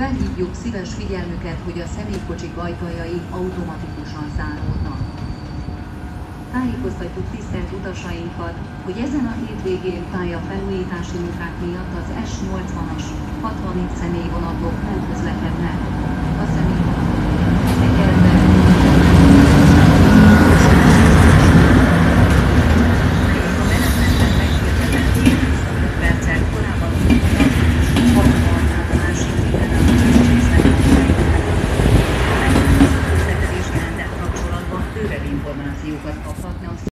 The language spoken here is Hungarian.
Felhívjuk szíves figyelmüket, hogy a személykocsik ajtajai automatikusan záródnak. Tájékoztatjuk tisztelt utasainkat, hogy ezen a hétvégén pályafelújítási munkák miatt az S80-as 64 személyvonatok. informasi bukan Nelson.